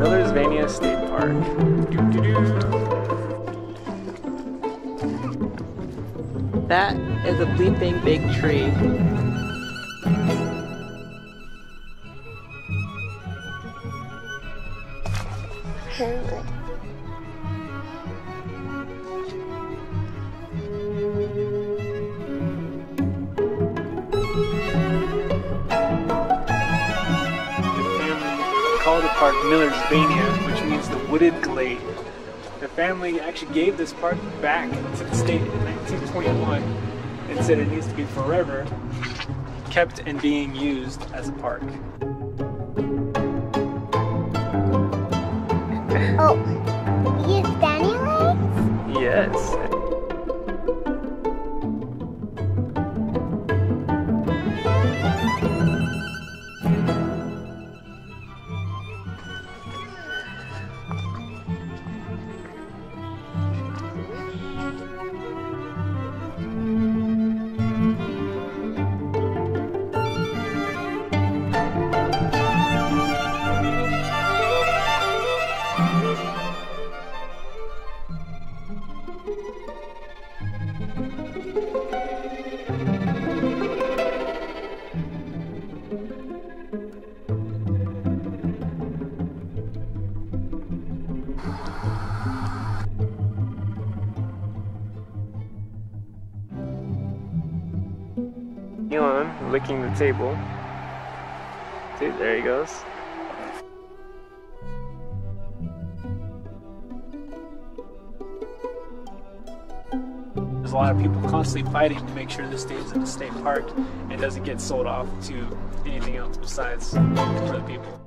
Millersvania State Park. That is a bleeping big tree. Called the park Millersvania, which means the wooded glade. The family actually gave this park back to the state in 1921 and said it needs to be forever kept and being used as a park. Oh, you standing legs? Yes. Elon licking the table. Dude, there he goes. There's a lot of people constantly fighting to make sure this stays in a state park and doesn't get sold off to anything else besides other people.